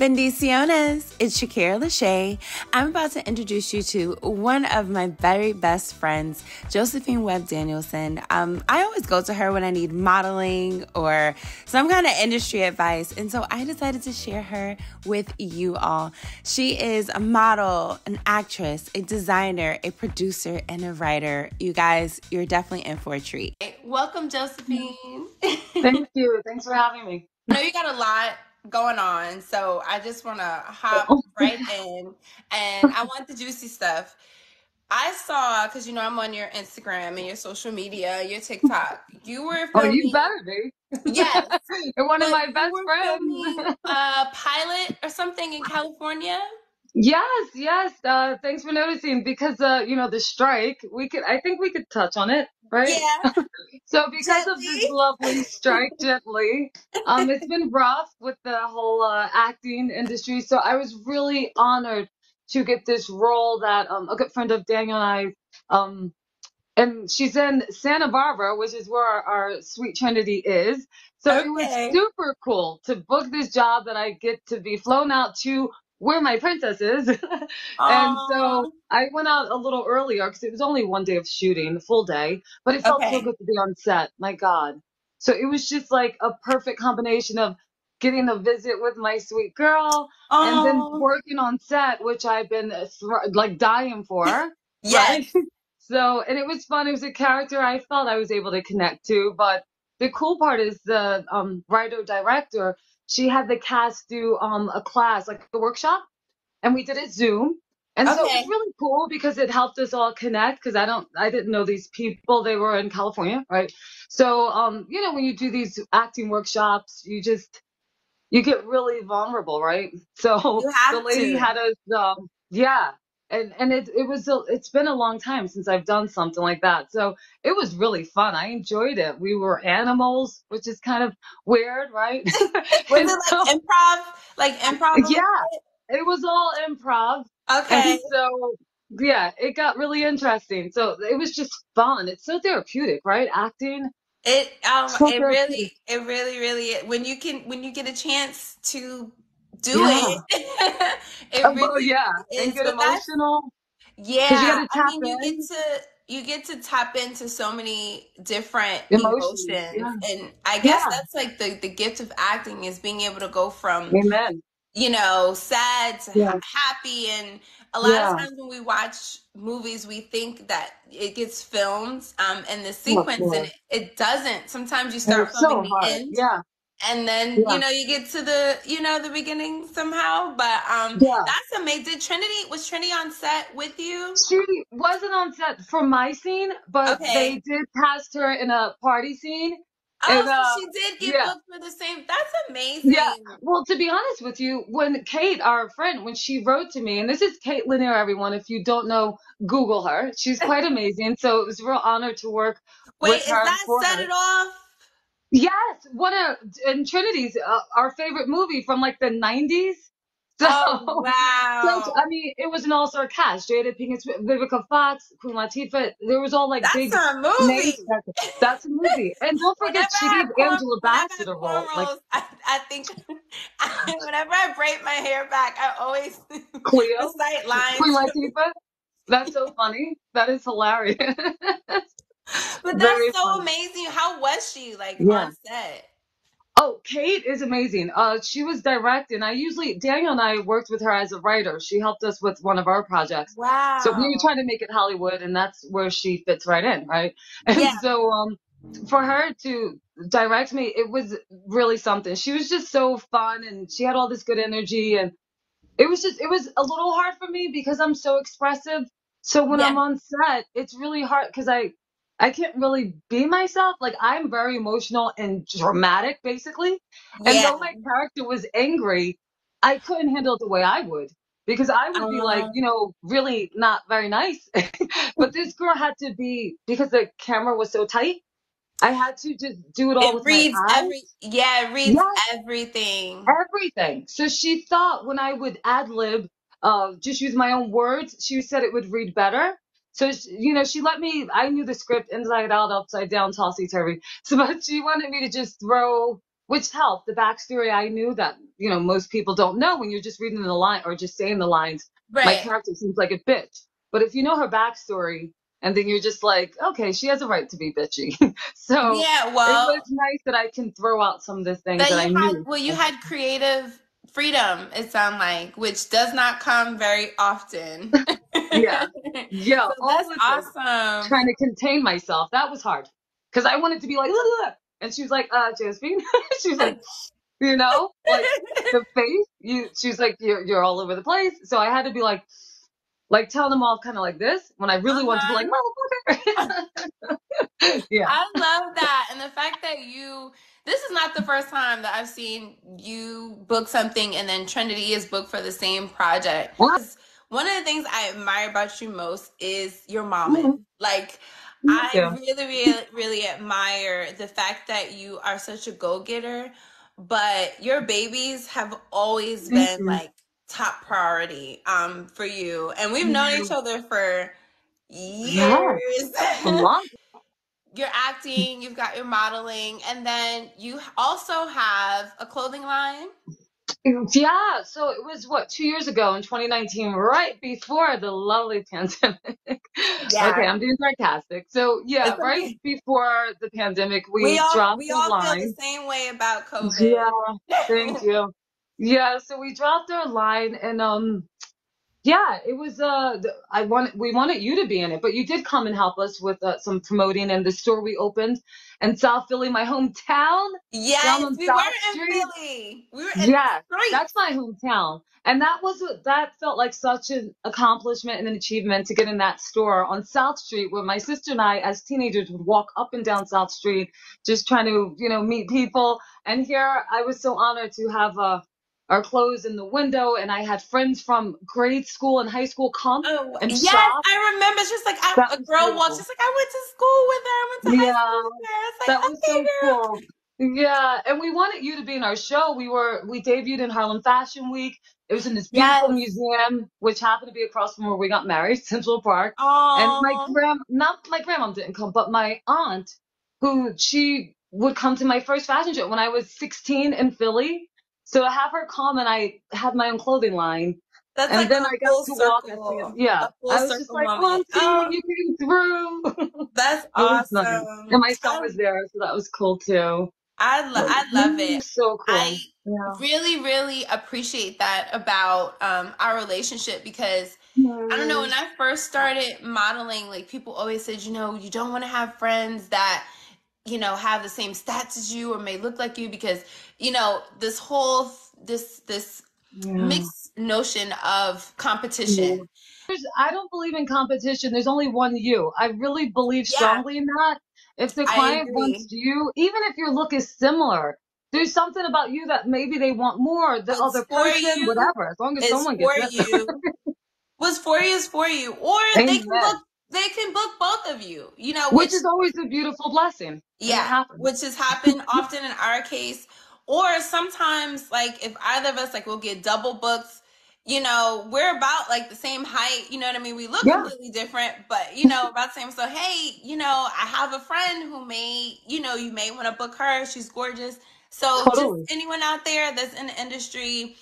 Bendiciones, it's Shakyra LaShae. I'm about to introduce you to one of my very best friends, Josephine Webb Danielson. Um, I always go to her when I need modeling or some kind of industry advice, and so I decided to share her with you all. She is a model, an actress, a designer, a producer, and a writer. You guys, you're definitely in for a treat. Welcome, Josephine. Thank you. Thanks for having me. I know you got a lot going on. So I just want to hop oh. right in and I want the juicy stuff. I saw because you know I'm on your Instagram and your social media, your TikTok. You were filming, oh, you better be. Yes, you're one of my best friends. a pilot or something in California. Yes, yes. Uh, thanks for noticing because uh, you know the strike. We could, I think we could touch on it, right? Yeah. so because of this lovely strike, gently, um, it's been rough with the whole uh, acting industry. So I was really honored to get this role that um, a good friend of Daniel and I um, and she's in Santa Barbara, which is where our, our sweet Trinity is. So it was super cool to book this job that I get to be flown out to where my princess is. and so I went out a little earlier because it was only one day of shooting, the full day, but it felt okay. so good to be on set. My God. So it was just like a perfect combination of getting a visit with my sweet girl Aww. and then working on set, which I've been like dying for. yes. Right? So, and it was fun. It was a character I felt I was able to connect to. But the cool part is the um, writer director she had the cast do um a class, like a workshop, and we did it Zoom. And so it was really cool because it helped us all connect because I don't I didn't know these people. They were in California, right? So um, you know, when you do these acting workshops, you just you get really vulnerable, right? So the lady to. had us um yeah, and and it it was a, it's been a long time since I've done something like that. So it was really fun. I enjoyed it. We were animals, which is kind of weird, right? was it like improv? Like improv? Yeah, it was all improv. Okay. And so yeah, it got really interesting. So it was just fun. It's so therapeutic, right? Acting. It um so it really it really really when you can when you get a chance to do yeah. it. it oh, really yeah, is. and get emotional. Yeah, I mean, you get to you get to tap into so many different emotions, emotions. Yeah. and I guess yeah. that's like the the gift of acting is being able to go from amen, you know, sad to yeah. happy, and a lot of times when we watch movies, we think that it gets filmed, um, and the sequence, and it, it, doesn't. Sometimes you start filming so the end, yeah and then yeah. you know you get to the you know the beginning somehow but um yeah. that's amazing did trinity was trinity on set with you she wasn't on set for my scene but okay. they did cast her in a party scene Oh, and, uh, so she did get yeah. booked for the same. That's amazing. Yeah. Well, to be honest with you, when Kate, our friend, when she wrote to me, and this is Kate Lanier, everyone. If you don't know, Google her. She's quite amazing. So it was a real honor to work. Wait, with is that set her. it off? Yes, one of in Trinity's uh, our favorite movie from like the '90s. So, oh, wow! So, I mean, it was an all-star cast: Jada Pinkett, Vivica Fox, Queen Latifah. There was all like That's big a movie. That's a movie, and don't forget she gave Angela Bassett a role. Like, I, I think whenever I braid my hair back, I always Cleo, recite lines. Queen Latifah. That's so funny. That is hilarious. But that's Very so funny. amazing. How was she like Yeah. on set? Oh, Kate is amazing. Uh, she was directing. I usually Daniel and I worked with her as a writer. She helped us with one of our projects. Wow. So we were trying to make it Hollywood, and that's where she fits right in, right? And Yeah. so, um, for her to direct me, it was really something. She was just so fun, and she had all this good energy, and it was just it was a little hard for me because I'm so expressive. So when I'm on set, it's really hard because I I can't really be myself. Like I'm very emotional and dramatic, basically. And Yeah. though my character was angry, I couldn't handle it the way I would because I would be like, Uh, you know, really not very nice. but this girl had to be because the camera was so tight. I had to just do it all it with my reads every yeah, it reads Yes, everything. everything. So she thought when I would ad lib, uh, just use my own words, she said it would read better. So you know, she let me. I knew the script inside out, upside down, tossy turvy. So, but she wanted me to just throw which helped. The backstory I knew that, you know, most people don't know when you're just reading the line or just saying the lines. Right. My character seems like a bitch. But if you know her backstory, and then you're just like, okay, she has a right to be bitchy. so yeah, well, it was nice that I can throw out some of the things that, that I had, knew. Well, you had creative freedom. It sounds like, which does not come very often. yeah, yeah, so that's awesome. Trying to contain myself that was hard because I wanted to be like, Ugh! and she was like, uh, Josephine, she's like. You know, like the face. You, she's like, you're, you're all over the place. So I had to be like, like tell them all kind of like this when I really uh-huh. want to be like, uh-huh. motherfucker. yeah. I love that. And the fact that you, this is not the first time that I've seen you book something and then Trinity is booked for the same project. What? One of the things I admire about you most is your mom. Mm-hmm. Like, I really, really, really admire the fact that you are such a go getter, but your babies have always been like top priority um for you and we've known each other for years yeah. You're acting you've got your modeling and then you also have a clothing line? Yeah so it was what two years ago in 2019 right before the lovely pandemic. Yeah. okay i'm being sarcastic. So yeah it's right before the pandemic we, we all, dropped we the all line. feel the same way about covid. Yeah thank you. Yeah, so we dropped our line and um yeah, it was uh I want we wanted you to be in it, but you did come and help us with uh, some promoting and the store we opened in South Philly, my hometown. Yes, we South were Street. in Philly. We were in yeah, that's my hometown. And that was that felt like such an accomplishment and an achievement to get in that store on South Street where my sister and I as teenagers would walk up and down South Street just trying to, you know, meet people. And here I was so honored to have a our clothes in the window, and I had friends from grade school and high school come oh, and yes, shop. I remember. She's like, I, a girl walked. She's like, I went to school with her. I went to yeah, high school with her. Like, that was okay, so girl. cool. Yeah, and we wanted you to be in our show. We were we debuted in Harlem Fashion Week. It was in this beautiful yes. museum, which happened to be across from where we got married, Central Park. Aww. And my grand not my grandma didn't come, but my aunt, who she would come to my first fashion show when I was 16 in Philly. So I have her come and I have my own clothing line. That's and like then I got to walk the yeah. I was just like, oh, you came through. That's awesome. And my son was there, so that was cool too. I lo- I love it. So cool. I yeah. really, really appreciate that about um, our relationship because I don't know when I first started modeling, like people always said, you know, you don't want to have friends that you know have the same stats as you or may look like you because you know this whole this this yeah. mixed notion of competition yeah. i don't believe in competition there's only one you i really believe strongly yeah. in that if the client wants you even if your look is similar there's something about you that maybe they want more the it's other person you. whatever as long as it's someone gets for you what's for you is for you or Amen. they can look they can book both of you, you know, which, which is always a beautiful blessing. Yeah, which has happened often in our case. Or sometimes, like if either of us, like we'll get double books. You know, we're about like the same height. You know what I mean? We look yeah. completely different, but you know about the same. So hey, you know, I have a friend who may, you know, you may want to book her. She's gorgeous. So totally. just anyone out there that's in the industry,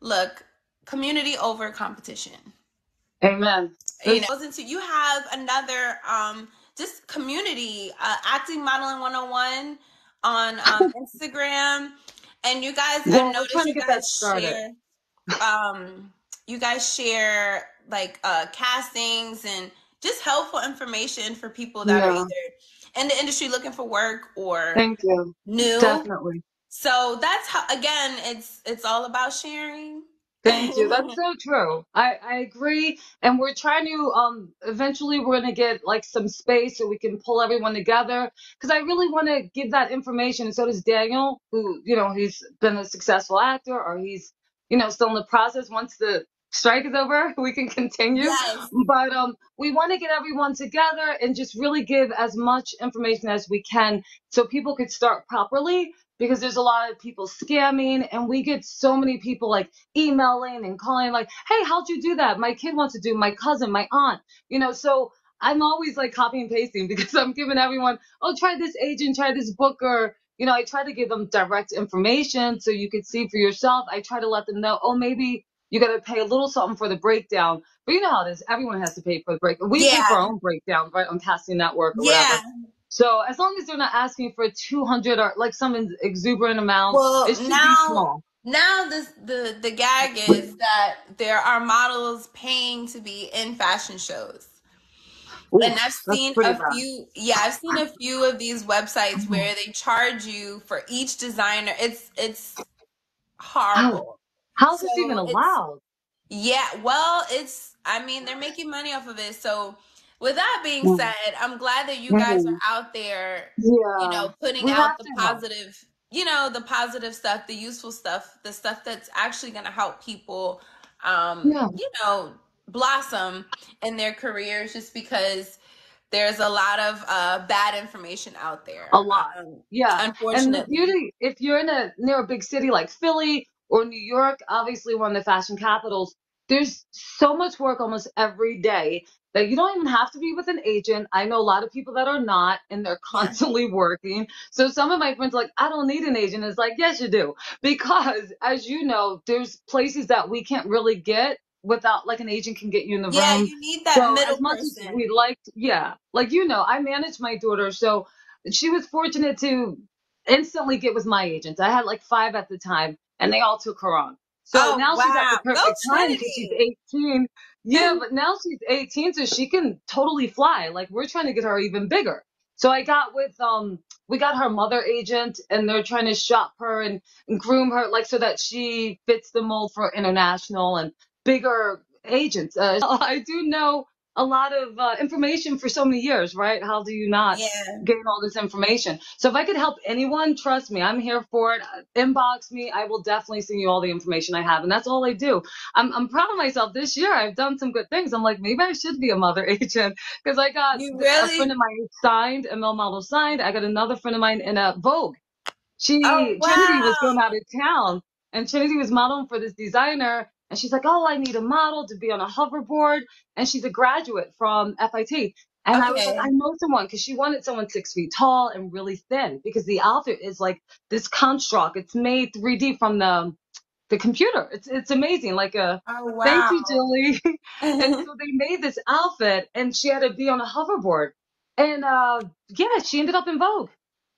look, community over competition. Amen. You know, into you have another um just community uh, acting modeling 101 on um, Instagram, and you guys yeah, I've noticed you guys share um you guys share like uh castings and just helpful information for people that yeah. are either in the industry looking for work or thank you. new. Definitely. So that's how again it's it's all about sharing Thank you. That's so true. I, I agree. And we're trying to, um, eventually we're going to get like some space so we can pull everyone together. Cause I really want to give that information. And so does Daniel, who, you know, he's been a successful actor or he's, you know, still in the process. Once the strike is over, we can continue. Yes. But, um, we want to get everyone together and just really give as much information as we can so people could start properly because there's a lot of people scamming and we get so many people like emailing and calling like hey how'd you do that my kid wants to do my cousin my aunt you know so i'm always like copy and pasting because i'm giving everyone oh try this agent try this book or you know, I try to give them direct information so you could see for yourself. I try to let them know, oh, maybe you got to pay a little something for the breakdown. But you know how it is. Everyone has to pay for the break. We Yeah. pay for our own breakdown, right, on Casting Network or Yeah. whatever. So as long as they're not asking for 200 or like some exuberant amount, Well, it should be now small. now this the the gag is that there are models paying to be in fashion shows. Ooh, And I've seen a bad. few, yeah, I've seen a few of these websites mm-hmm. where they charge you for each designer. It's it's horrible. How's this even allowed? Yeah, well, it's I mean, they're making money off of it. So with that being said, I'm glad that you guys are out there, Yeah. you know, putting we out the to help. positive, you know, the positive stuff, the useful stuff, the stuff that's actually going to help people um, Yeah. you know, blossom in their careers just because there's a lot of uh, bad information out there. A lot. Um, Yeah. And the beauty, if you're in a near a big city like Philly or New York, obviously one of the fashion capitals, there's so much work almost every day that you don't even have to be with an agent. I know a lot of people that are not and they're constantly working. So some of my friends are like, I don't need an agent. It's like, yes, you do. Because as you know, there's places that we can't really get without like an agent can get you in the Yeah, room. Yeah, you need that So middle as much as person. we liked, yeah, like you know, I managed my daughter, so she was fortunate to instantly get with my agent. I had like five at the time, and they all took her on. So Oh, now she's at the wow. Go perfect time because she's Trinity. 18. Yeah, but now she's 18, so she can totally fly. Like we're trying to get her even bigger. So I got with um, we got her mother agent, and they're trying to shop her and, and groom her like so that she fits the mold for international and bigger agents. Uh, I do know a lot of uh, information for so many years, right? How do you not Yeah. gain all this information? So if I could help anyone, trust me, I'm here for it. Uh, Inbox me. I will definitely send you all the information I have. And that's all I do. I'm, I'm proud of myself this year. I've done some good things. I'm like, maybe I should be a mother agent because I got You a friend of mine signed, a male model signed. I got another friend of mine in a Vogue. She Oh, Trinity was going out of town and Trinity was modeling for this designer and she's like, Oh, I need a model to be on a hoverboard and she's a graduate from FIT. And I was like, I know someone because she wanted someone six feet tall and really thin because the outfit is like this construct. It's made 3D from the the computer. It's it's amazing. Like a Oh, wow. thank you. Julie. and so they made this outfit and she had to be on a hoverboard. And uh yeah, she ended up in Vogue.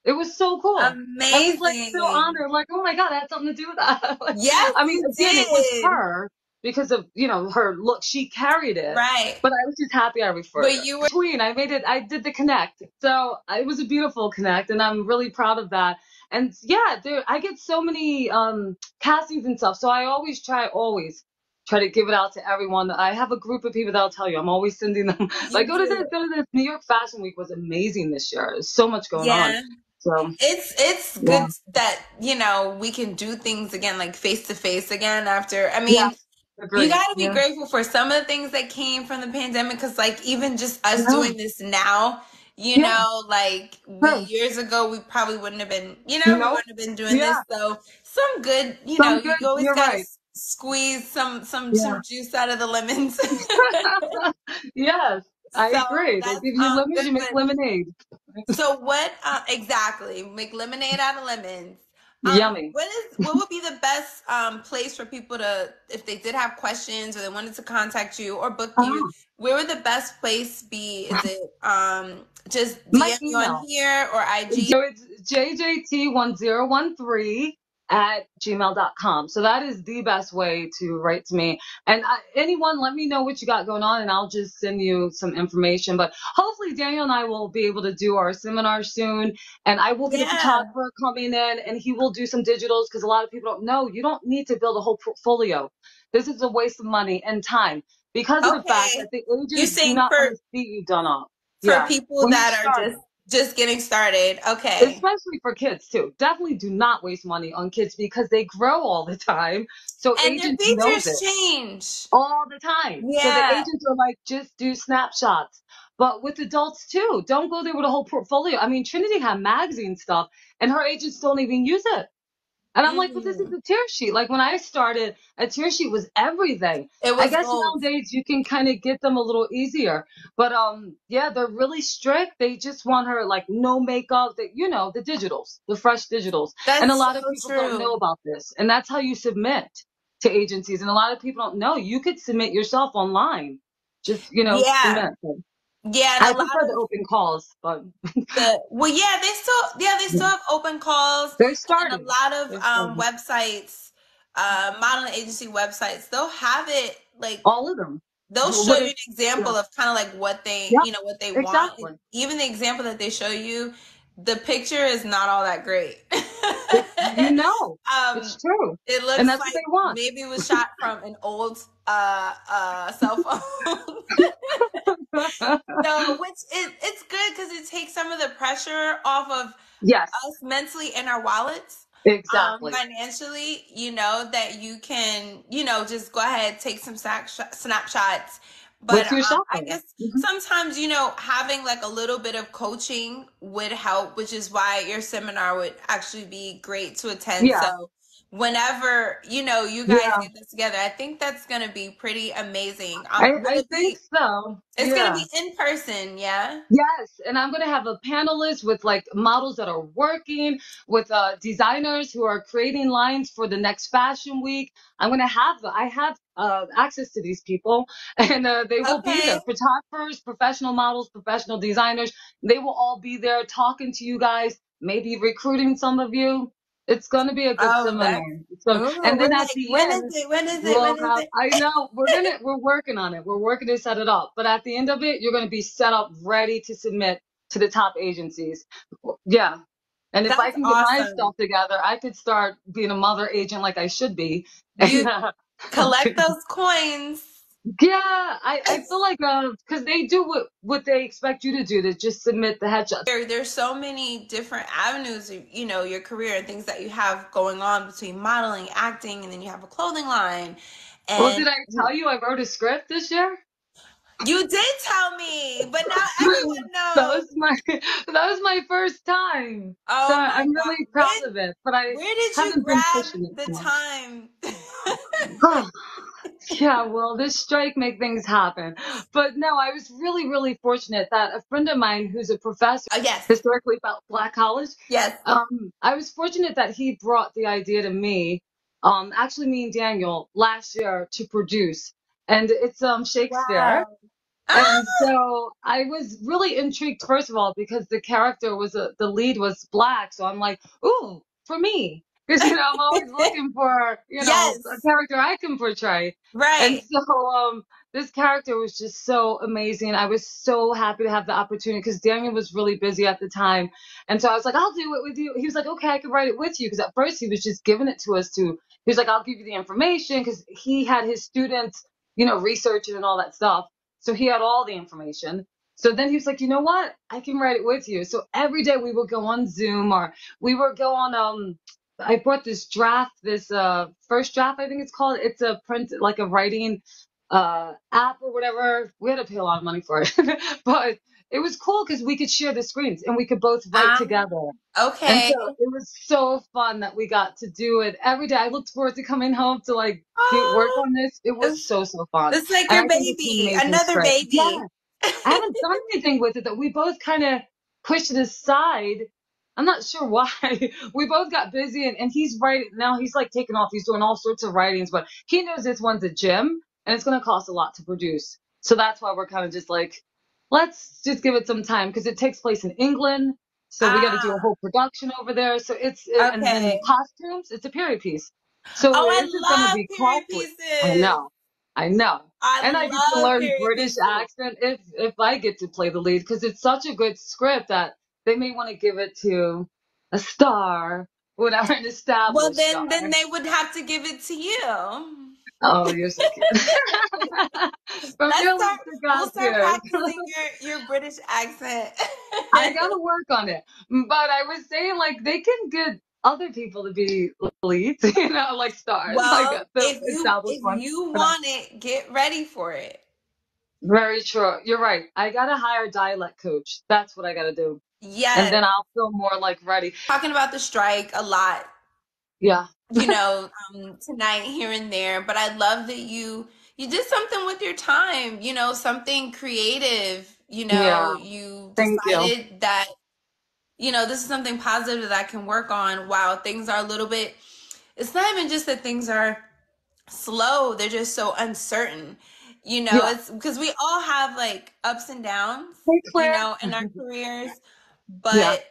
It was so cool. I was like so Amazing. honored, like, oh my God, I had something to do with that. Like, Yes, I mean, again, it was her because of, you know, her look. She carried it, Right. but I was just happy I referred But you were Between, I made it, I did the connect. So it was a beautiful connect, and I'm really proud of that. And yeah, there, I get so many um castings and stuff. So I always try, always try to give it out to everyone. I have a group of people that'll tell you. I'm always sending them, like, go to this, go to this. New York Fashion Week was amazing this year. There's so much going on. Yeah. So It's it's yeah. good that, you know, we can do things again like face to face again after. I mean, Yes, you got to be Yeah. grateful for some of the things that came from the pandemic cuz like even just us Yeah. doing this now, you Yeah. know, like True. years ago we probably wouldn't have been, you know, we wouldn't have been doing Yeah. this. So some good, you know, Some you good. always You're got to right. squeeze some some Yeah. some juice out of the lemons. yes, I agree. You um lemons, you make lemonade. So what uh, exactly? Make lemonade out of lemons. Um, Yummy. what is what would be the best um place for people to if they did have questions or they wanted to contact you or book you? Uh-huh. Where would the best place be? Is it um just DM you on here or IG? So it's jjt1013 at gmail.com. So that is the best way to write to me. And I, anyone, let me know what you got going on and I'll just send you some information. But hopefully Daniel and I will be able to do our seminar soon. And I will get a photographer coming in and he will do some digitals because a lot of people don't know you don't need to build a whole portfolio. This is a waste of money and time because of the fact that the agents do not for see you done up. for Yeah. people When that are just just getting started. Okay. especially for kids too. Definitely do not waste money on kids because they grow all the time. So And their agents knows features change. all the time. Yeah. So the agents are like, just do snapshots. But with adults too, don't go there with a whole portfolio. I mean, Trinity had magazine stuff, and her agents don't even use it. And I'm like, but this is Mm. a tear sheet. Like when I started, a tear sheet was everything. It was I guess gold. nowadays you can kind of get them a little easier. But um, yeah, they're really strict. They just want her like no makeup, that you know, the digitals, the fresh digitals. That's And a lot of so people don't know about this. And that's how you submit to agencies. And a lot of people don't know. You could submit yourself online. Just, you know, Yeah. submit. Yeah, I and a lot prefer the of open calls, but the well, yeah, they still yeah, they still have open calls they're and a lot of um websites, uh modeling agency websites, they'll have it like All of them. they'll show What you an example yeah. of kind of like what they you know what they want. exactly. And even the example that they show you, the picture is not all that great. You know, um it's true. it looks And that's what they want. maybe it was shot from an old uh uh cell phone. no, which it, it's good because it takes some of the pressure off of yes, us mentally in our wallets um exactly. financially you know that you can you know just go ahead take some snapshots but um, i guess Mhm. sometimes you know having like a little bit of coaching would help which is why your seminar would actually be great to attend Yeah, so whenever you know you guys yeah. get this together i think that's gonna be pretty amazing I, um I think be so. it's gonna be in person yeah Yes, and I'm gonna have a panelist with like models that are working, with uh, designers who are creating lines for the next fashion week. I'm gonna have I have uh, access to these people, and uh, they will be there. okay Photographers, professional models, professional designers. They will all be there talking to you guys, maybe recruiting some of you. It's gonna be a good oh seminar. So, Ooh, and then at the when is end. it? When is it? We'll When is it? I know, we're gonna, we're working on it. We're working to set it up. But at the end of it, you're gonna be set up ready to submit to the top agencies. Yeah. And if I can get my stuff together, I could start being a mother agent like I should be. You collect those coins. yeah, I, I feel like uh, because they do what what they expect you to do to just submit the headshots. There, there's so many different avenues, of, you know, your career and things that you have going on between modeling, acting, and then you have a clothing line. Well, And did I tell you I wrote a script this year? You did tell me, but now everyone knows. that was my that was my first time. Oh my I'm God. really proud When, of it, but I where did you haven't been grab pushing it the time? yeah, well, this strike make things happen. But no, I was really, really fortunate that a friend of mine who's a professor Oh, yes. historically about Black College, Yes. um, I was fortunate that he brought the idea to me, um, actually me and Daniel last year to produce. And it's um Shakespeare. Wow. And so I was really intrigued, first of all, because the character was a, the lead was black. So I'm like, ooh, for me. Because, you know, I'm always looking for, you know, a character I can portray. Right. And so um, this character was just so amazing. I was so happy to have the opportunity because Daniel was really busy at the time. And so I was like, I'll do it with you. He was like, okay, I can write it with you. Because at first he was just giving it to us to, he was like, I'll give you the information because he had his students, you know, researching and all that stuff. So he had all the information. So then he was like, you know what? I can write it with you. So every day we would go on Zoom or we would go on, um, I bought this draft, this, uh, first draft, I think it's called. It's a print, like a writing, uh, app or whatever. We had to pay a lot of money for it, but it was cool because we could share the screens and we could both write Ah, together. And okay. so it was so fun that we got to do it every day. I looked forward to coming home to like get work Oh, on this. It was it's, so, so fun. it's like And your I think it's baby, another script. Yeah. baby. I haven't done anything with it that we both kind of pushed it aside. I'm not sure why. we both got busy and, and he's writing now he's like taking off. He's doing all sorts of writings, but he knows this one's a gym and it's gonna cost a lot to produce. So that's why we're kind of just like, let's just give it some time because it takes place in England. So we got to do a Ah, whole production over there. So it's and then okay. costumes. It's a period piece. So Oh, I love be period costly. I know. I know. And I I get to learn British pieces. accent if if I get to play the lead because it's such a good script that they may want to give it to a star, whatever, an established. Well, then, star. then they would have to give it to you. Oh, you're so cute. From Let's start. We'll start practicing your your British accent. I gotta work on it. But I was saying like they can get other people to be leads, you know, like stars, like Well, uh, the if you if you want it, get ready for it. very true. You're right. I gotta hire a dialect coach. That's what I gotta do. Yeah. And then I'll feel more like ready. Talking about the strike a lot. Yeah. You know, um, tonight here and there. But I love that you you did something with your time, you know, something creative. You Yeah, know, you thank you. decided that, you know, this is something positive that I can work on while things are a little bit, it's not even just that things are slow, they're just so uncertain. You know, Yeah. it's because we all have like ups and downs, Hey, you know, in our careers, Yeah, but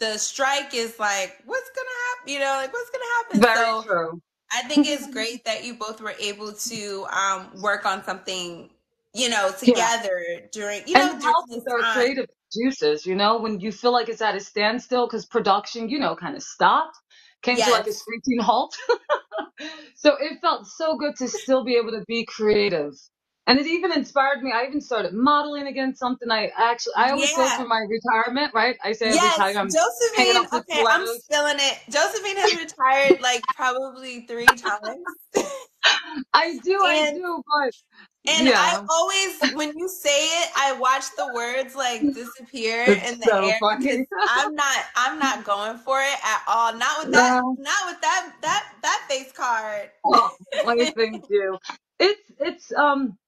the strike is like, what's gonna happen? You know, like what's gonna happen? very So true. I think it's great that you both were able to um, work on something, you know, Yeah. together during, you know, it during this our time. creative juices, you know, when you feel like it's at a standstill because production, you know, kind of stopped, came to like a Yes. screeching halt. so it felt so good to still be able to be creative. And it even inspired me. I even started modeling again, something I actually, I always go for my retirement, right? I say every Yes. time I'm Josephine, okay, I'm spilling it. Josephine has retired like probably three times. I do, I do, but and I always when you say it, I watch the words like disappear it's in the so air. I'm not I'm not going for it at all. Not with that Yeah. not with that that that face card. Oh, why, thank you. It's it's um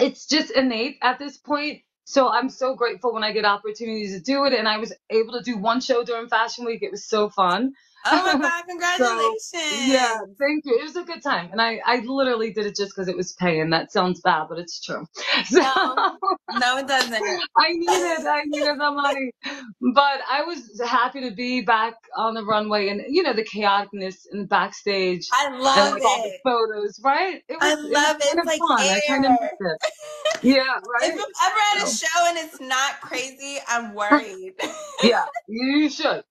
it's just innate at this point. So I'm so grateful when I get opportunities to do it. And I was able to do one show during Fashion Week. It was so fun. Oh my God, so yeah, thank you. It was a good time. And I, I literally did it just because it was paying. That sounds bad, but it's true. So No, no, it doesn't. I needed, I needed the money. But I was happy to be back on the runway and, you know, the chaoticness and backstage I and love like all the it. photos, right? It I was, was love it. It's like fun. I kind of air. it. Yeah, If right? I'm ever at a So, show and it's not crazy, I'm worried. yeah, you should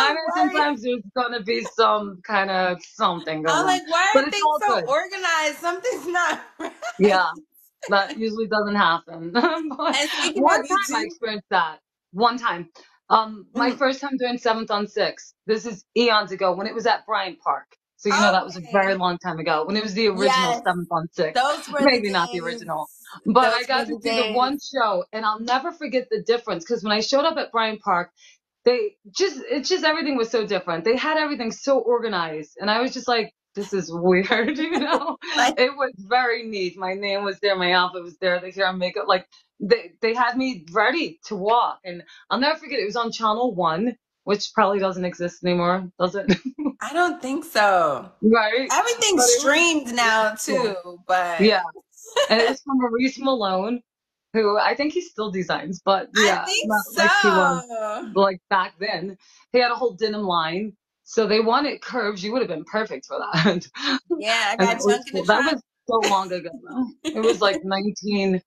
because nine I'm ten times there's gonna be some kind of something going I'm on. like, why But are things so good. organized? Something's not right. Yeah, that usually doesn't happen. But And speaking one time I experienced that. One time. Um, my mm, first time doing seventh on six. This is eons ago when it was at Bryant Park. So you know that was a very long time ago when it was the original Yes, seventh on six. those were the Maybe not the original, but I Those were got to the see the one show and I'll never forget the difference because when I showed up at Bryant Park, they just it's just everything was so different. They had everything so organized and I was just like this is weird, you know. It was very neat. My name was there, my outfit was there, the hair and makeup like they they had me ready to walk and I'll never forget it was on channel 1 which probably doesn't exist anymore, does it? I don't think so. right? Everything's But it was streamed now too, but Yeah. And it was from Maurice Malone, who I think he still designs, but I yeah, think not like was like back then. He had a whole denim line. So they wanted curves. You would have been perfect for that. Yeah, I got that was junk in the That was so long ago though. It was like 19,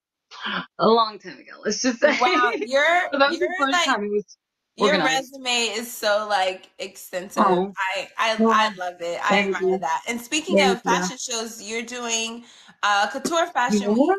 a long time ago. Let's just say. Wow, your but that was the first like time it was your resume is so like extensive. Oh, I I well, I love it. I admire you. that. And speaking of fashion shows, you're doing uh Couture Fashion Yeah. Week.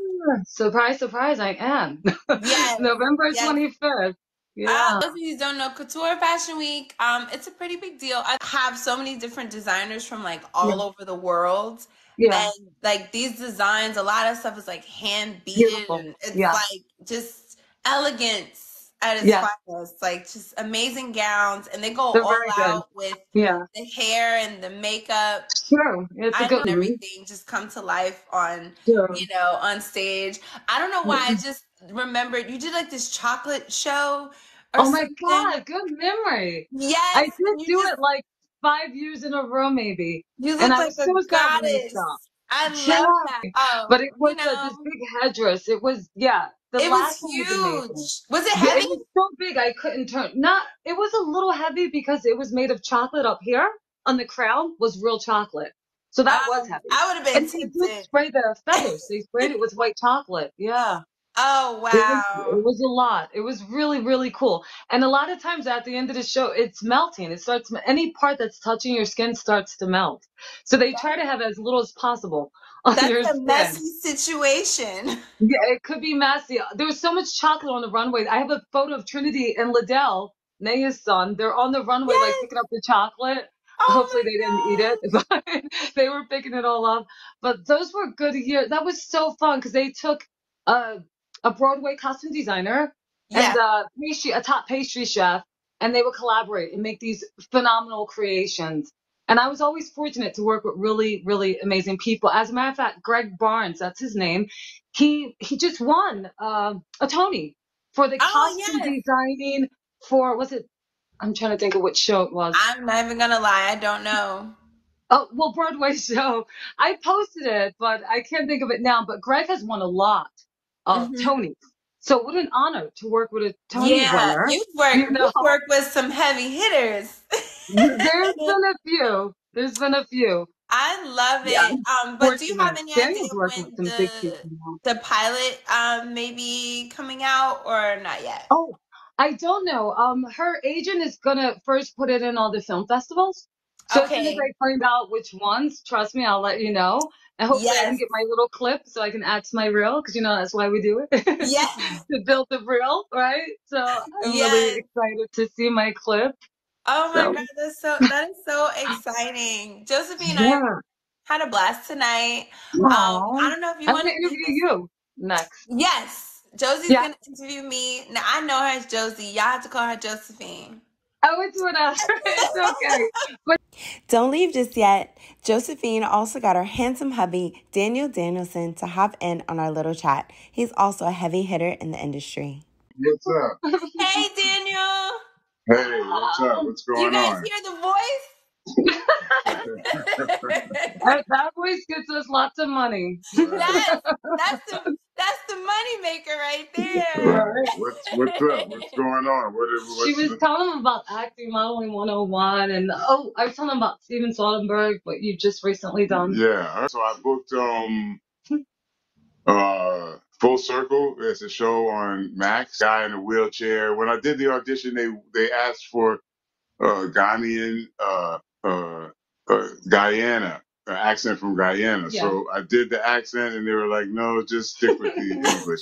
Surprise, surprise, I am. Yes, November yes. 25th. Uh, Yeah. those of you who don't know, Couture Fashion Week, um, it's a pretty big deal. I have so many different designers from like Yeah. all over the world. Yeah. And like these designs, a lot of stuff is like hand beaded it's Yeah. like just elegance at its Yeah. finest. Like just amazing gowns and they go They're all very good. out with Yeah. the hair and the makeup. True. It's a I good know one. everything just come to life on, True. you know, on stage. I don't know why I just remembered you did like this chocolate show or Oh my something. God, good memory. Yes, I did do just it like five years in a row, maybe. you And look I like was a so sad when it goddess. I Yeah. love that. Oh, But it was you uh, this big headdress. It was, yeah, the it was last was huge. Was it Yeah, heavy? it was so big I couldn't turn. Not, it was a little heavy because it was made of chocolate up here on the crown was real chocolate. So that was Um, heavy. I would have been And they did spray the feathers. They sprayed it with white chocolate. Yeah. Oh It was wow. it was a lot. It was really really cool. And a lot of times at the end of the show, it's melting. It starts any part that's touching your skin starts to melt. So they try to have as little as possible That's a messy situation. Yeah, it could be messy. There was so much chocolate on the runway. I have a photo of Trinity and Liddell, Naya's son. They're on the runway like picking up the chocolate. Oh Hopefully they didn't eat it, but they were picking it all up. But those were good years. That was so fun because they took a a Broadway costume designer Yeah. and a uh, pastry, a top pastry chef, and they would collaborate and make these phenomenal creations. And I was always fortunate to work with really, really amazing people. As a matter of fact, Gregg Barnes, that's his name, he he just won uh, a Tony for the Oh costume yes. designing for was it? I'm trying to think of which show it was. I'm not even gonna lie, I don't know. Oh, well, Broadway show. I posted it, but I can't think of it now. But Greg has won a lot of Mhm. Tonys. So what an honor to work with a Tony Yeah, winner. you've worked You know, you've worked with some heavy hitters. there's been a few. There's been a few. I love Yeah, it. Um, but do you have any Daniel's idea working with when the the pilot um may be coming out or not yet? Oh, I don't know. Um, her agent is gonna first put it in all the film festivals. So as soon as I find out which ones, trust me, I'll let you know. And hopefully I can get my little clip so I can add to my reel because you know that's why we do it Yes. to build the reel, right? So I'm really excited to see my clip. Oh my So God, that's so that is so exciting. Josephine, I had a blast tonight. Um, I don't know if you I'm want gonna interview this. you next. Yes, Josie's Yeah. gonna interview me. Now I know her as Josie. Y'all have to call her Josephine. Oh, it's whatever. it's okay. But Don't leave just yet. Josephine also got her handsome hubby, Daniel Danielson, to hop in on our little chat. He's also a heavy hitter in the industry. What's up? Hey, Daniel. Hey, what's up? What's going on? Do You going guys on? hear the voice? that, that voice gets us lots of money. yes, that's the that's the money maker right there. Right. What's what's up? What's going on? What is She what's was telling him about acting modeling 101 and oh I was telling him about Steven Soderbergh, what you just recently done. yeah. So I booked um uh Full Circle. It's a show on Max. Guy in a wheelchair. When I did the audition, they they asked for uh Ghanaian uh uh, uh Guyana. An accent from Guyana. Yeah. So I did the accent and they were like, no, just stick with the English.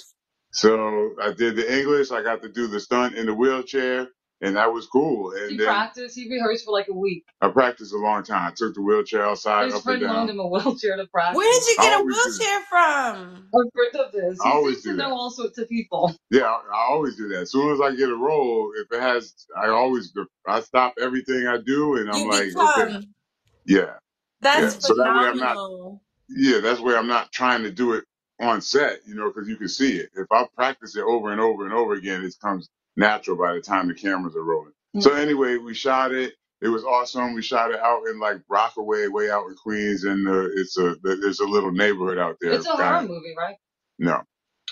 So I did the English. I got to do the stunt in the wheelchair, and that was cool. He And then practiced, he rehearsed for like a week. I practiced a long time. I took the wheelchair outside, His up and friend loaned him a wheelchair to practice. Where did you get a wheelchair from? A friend of his. I He always seems to do that. know all sorts of people. Yeah, I, I always do that. As soon as I get a role, if it has, I always I stop everything I do, and I'm You like, okay, become. yeah, yeah. That's So that way I'm not, phenomenal. yeah, that's why I'm not trying to do it on set, you know, because you can see it. If I practice it over and over and over again, it comes natural by the time the cameras are rolling. So anyway, we shot it. It was awesome. We shot it out in like Rockaway, way out in Queens, and uh, it's a there's a little neighborhood out there. It's a Guy- horror movie, right? No,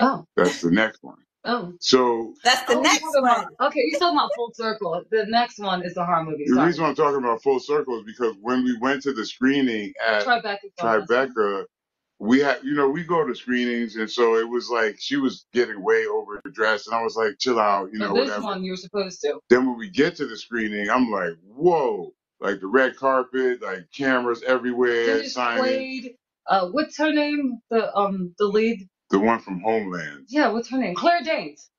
Oh. that's the next one. Oh. So That's the oh, next you're talking one. about, okay, you're talking about Full Circle. The next one is the horror movie. the Sorry. reason I'm talking about full circle is because when we went to the screening at Tribeca. Film Festival. Tribeca, we had, you know, we go to screenings, and so it was like she was getting way over the and I was like, chill out, you know, this whatever. one you're supposed to. Then when we get to the screening, I'm like, whoa, like the red carpet, like cameras everywhere, Dennis signing. Quaid. Uh, what's her name? The um the lead. The one from Homeland, Yeah, what's her name? Claire Danes.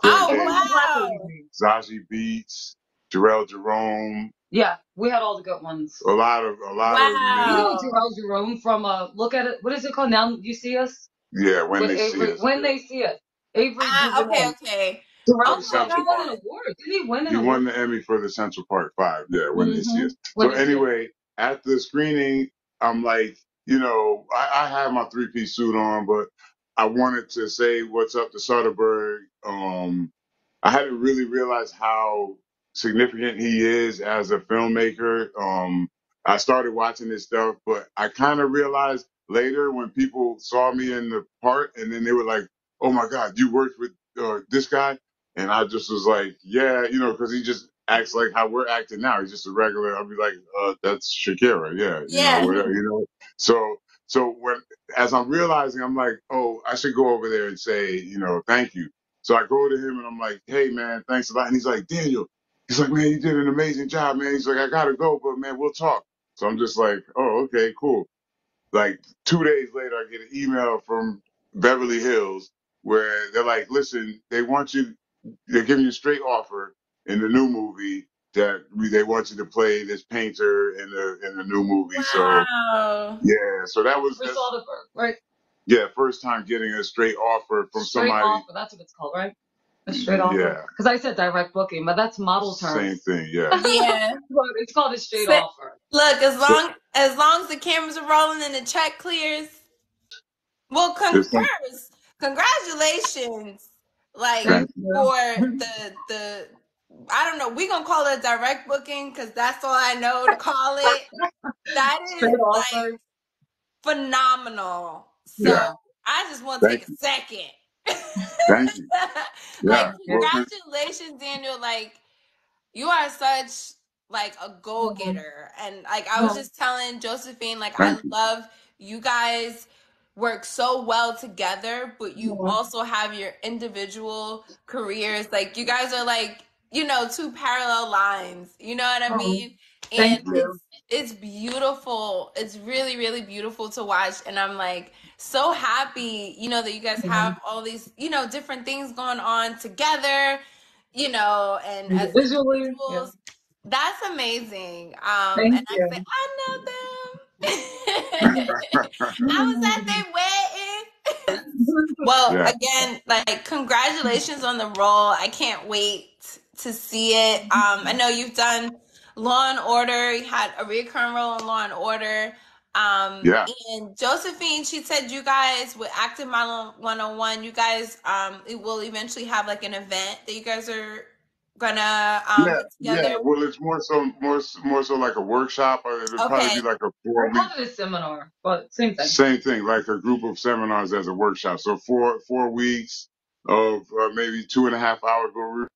Claire Oh, Danes, What was the black wow. Zazie Beetz, Jharrel Jerome, Yeah, we had all the good ones. a lot of a lot You Wow. of know Jharrel Jerome from uh look at it. What is it called? Now you see us yeah when with they see Avery. us. When they see us, Avery Ah, okay, DuVernay. okay. Jharrel Oh Jerome. He won an award. Didn't he win an He award? won the Emmy for the Central Park Five. Yeah, when they see Mhm. us. When So they see us. anyway, at the screening, I'm like, you know, I, I had my three piece suit on, but I wanted to say what's up to Soderbergh. Um, I hadn't really realized how significant he is as a filmmaker. Um, I started watching his stuff, but I kind of realized later when people saw me in the part, and then they were like, "Oh my God, you worked with uh, this guy," and I just was like, "Yeah," you know, because he just acts like how we're acting now. He's just a regular. I'll be like, uh, "That's Shakyra," yeah, you Yeah. know, whatever, you know. So, so when as I'm realizing, I'm like, "Oh, I should go over there and say, you know, thank you." So I go to him and I'm like, "Hey, man, thanks a lot," and he's like, "Daniel." He's like, man, you did an amazing job, man. He's like, I gotta go, but man, we'll talk. So I'm just like, oh, okay, cool. Like two days later, I get an email from Beverly Hills where they're like, listen, they want you, they're giving you a straight offer in the new movie that we, they want you to play this painter in the in the new movie. So Wow. yeah, so that was For that's, right? yeah, first time getting a straight offer from Straight somebody. offer. That's what it's called, right? A straight offer. Yeah, Because I said direct booking, but that's model terms. same thing. Yeah. Yeah. It's called a straight Sa- offer. Look, as So long as long as the cameras are rolling and the check clears. Well, there's some. congrats, congratulations, like Thank Thank you. for the the. I don't know. We gonna call it direct booking because that's all I know to call it. That is Straight like offer. phenomenal. So Yeah. I just want to Thank take a second. Thank you. like Yeah. Well, congratulations, Daniel. Like you are such like a go Mhm. getter, and like I was Oh, just telling Josephine, like I you. love you guys work so well together, but you yeah. also have your individual careers. Like you guys are like you know two parallel lines. You know what I Oh, mean? thank And you. it's it's beautiful. It's really really beautiful to watch, and I'm like so happy. You know that you guys Mhm. have all these you know different things going on together. You know, and as Individually. Yeah. that's amazing. Um, Thank and I you. say I know them. I was at their wedding. Well, yeah. again, like congratulations on the role. I can't wait to see it. Um, I know you've done Law and Order. You had a recurring role in Law and Order. Um, Yeah. and Josephine, she said you guys with Active Model 101, you guys um it will eventually have like an event that you guys are gonna um Yeah. put Yeah. Well, it's more so, more, more so like a workshop, or it'll probably be like a four week a seminar, but same thing. Same thing, like a group of seminars as a workshop. So four four weeks of uh, maybe two and a half hours where we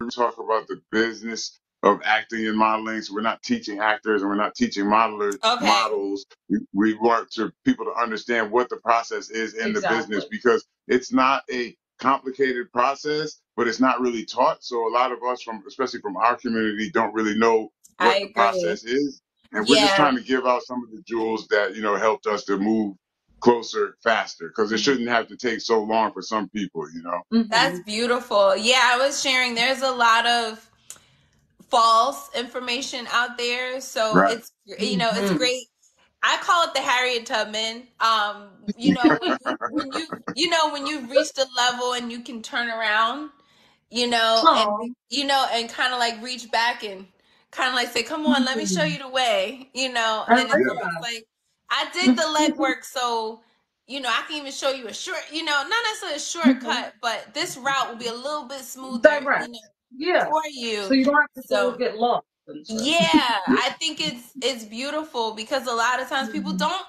we talk about the business of acting and modeling. So we're not teaching actors and we're not teaching modelers Okay. models. We, we want to people to understand what the process is in the business because it's not a complicated process, but it's not really taught. So a lot of us from, especially from our community, don't really know I what the agree. process is. And we're just Yeah. trying to give out some of the jewels that, you know, helped us to move closer faster because it shouldn't have to take so long for some people, you know? That's Mhm. beautiful. Yeah, I was sharing there's a lot of false information out there. So Right. it's you know, it's Mhm. great. I call it the Harriet Tubman. Um, you know, when you when you you know when you've reached a level and you can turn around, you know, Aw. and you know, and kind of like reach back and kind of like say, "Come on, let me show you the way," you know. I And like it's Yeah. like I did the legwork, so you know, I can even show you a short, you know, not necessarily a shortcut, but this route will be a little bit smoother, you know, Yeah. for So you. you don't have to So get lost yeah, I think it's it's beautiful because a lot of times people Mhm. don't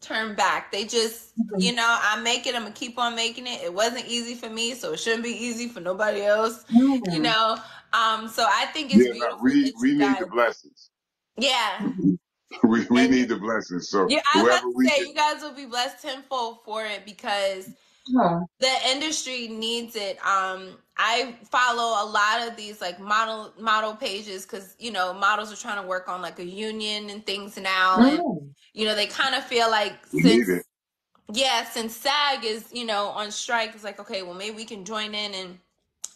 turn back. They just, Mhm. you know, I make it, I'm gonna keep on making it. It wasn't easy for me, so it shouldn't be easy for nobody else, you Mhm. know. Um, so I think it's Yeah, beautiful we, we you need the blessings. yeah, We, we and need the blessings. So you, I was about to say get, you guys will be blessed tenfold for it because Aw. the industry needs it. Um, I follow a lot of these like model model pages because you know models are trying to work on like a union and things now, and Mm. you know they kind of feel like need since yeah, since SAG is you know on strike, it's like okay, well maybe we can join in and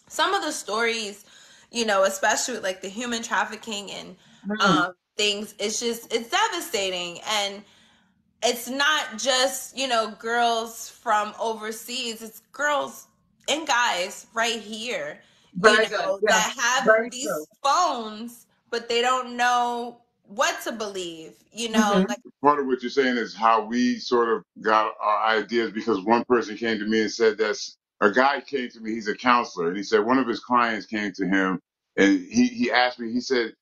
some of the stories, you know, especially with like the human trafficking and Mm. um things, it's just it's devastating and it's not just you know girls from overseas it's girls and guys right here you Very good. know Yeah. that have Very these true. phones but they don't know what to believe you know Mhm. like Part of what you're saying is how we sort of got our ideas because one person came to me and said that's a guy came to me, he's a counselor, and he said one of his clients came to him and he, he asked me, he said,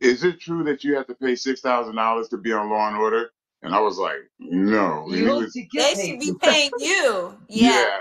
Is it true that you have to pay six thousand dollars to be on Law and Order? And I was like, No. You was to they get should be paying you yeah Yeah,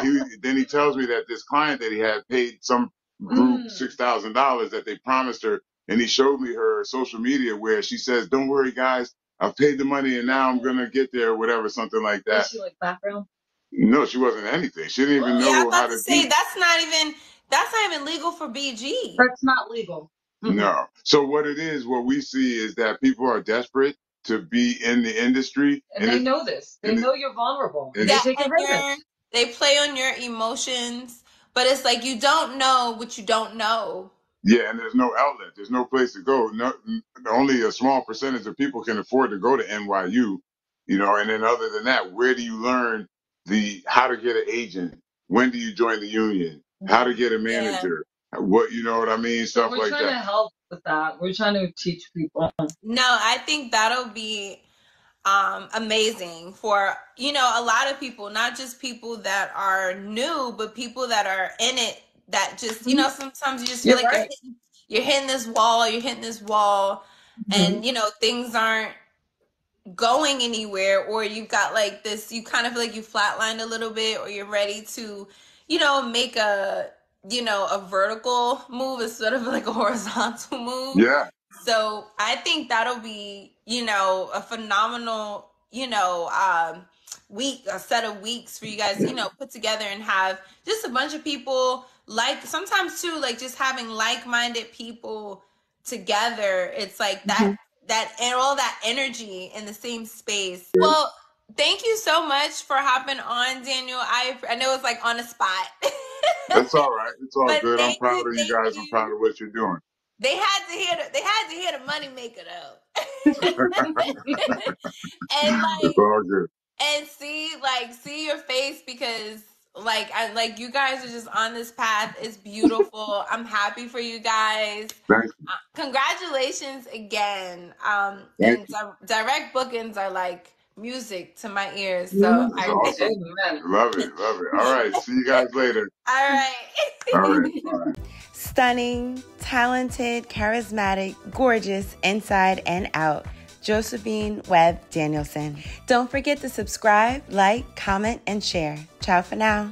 he, he then he tells me that this client that he had paid some group Mm. six thousand dollars that they promised her, and he showed me her social media where she says, "Don't worry, guys, I've paid the money and now I'm gonna get there, or whatever, something like Was that." she like background? No, she wasn't anything. She didn't even yeah i was know how to to say do. that's not even that's not even legal for bg That's not legal. Mhm. No. So what it is, what we see is that people are desperate to be in the industry, And and they it's know this. They and it, know you're vulnerable. and And they take and advantage. they play on your emotions but it's like you don't know what you don't know Yeah, and there's no outlet. There's no place to go. No, only a small percentage of people can afford to go to NYU, you know. And then other than that, where do you learn the how to get an agent? When do you join the union? how to get a manager, yeah. what you know what I mean, stuff so like that. We're trying to with that. We're trying to teach people. No, I think that'll be um, amazing for you know a lot of people, not just people that are new, but people that are in it. That just you know mm-hmm. sometimes you just feel you're like right. you're, hitting, you're, hitting, this wall, you're hitting this wall, mm-hmm. and you know things aren't going anywhere, or you've got like this. You kind of feel like you flatlined a little bit, or you're ready to, you know, make a you know a vertical move instead of like a horizontal move. Yeah. So I think that'll be, you know, a phenomenal, you know, um, week, a set of weeks for you guys, you know, put together and have just a bunch of people like sometimes too, like just having like-minded people together. It's like that, mm-hmm. that, and all that energy in the same space. Well, thank you so much for hopping on, Daniel. I I know it's like on the spot. That's all right. It's all but good. I'm proud you, of you guys. You. I'm proud of what you're doing. They had to hear the, they had to hear the money maker though. and like and see like see your face because like I like you guys are just on this path. It's beautiful. I'm happy for you guys. Thank you. Uh, congratulations again. Um Thank and di- direct bookings are like music to my ears. So I oh, awesome. love it, love it. All right, see you guys later. All right. All right. Bye stunning, talented, charismatic, gorgeous, inside and out. Josephine Webb Danielson. Don't forget to subscribe, like, comment, and share. Ciao for now.